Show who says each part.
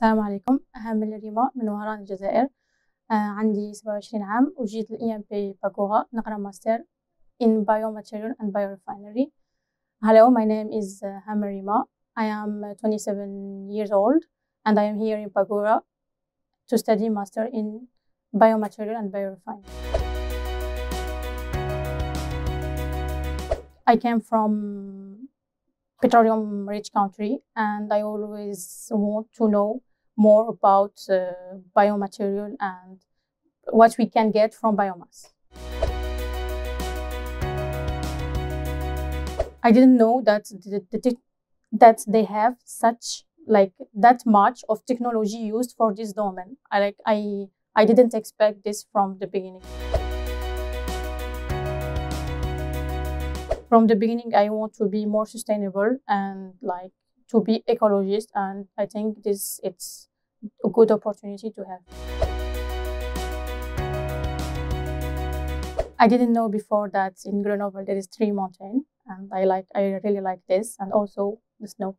Speaker 1: السلام عليكم هامل ريما من وهران الجزائر آه عندي 27 عام وجيت الاي ام بي باكوغا نقرا ماستر in biomaterial and biorefinery Hello my name is uh, Hamel Rima I am 27 years old and I am here in Pagora to study master in biomaterial and biorefinery I came from petroleum rich country and I always want to know more about uh, biomaterial and what we can get from biomass. I didn't know that the, the, that they have such like that much of technology used for this domain. I like I I didn't expect this from the beginning. From the beginning, I want to be more sustainable and like to be ecologist, and I think this it's a good opportunity to have. I didn't know before that in Grenoble there is three mountains, and I like I really like this, and also the snow.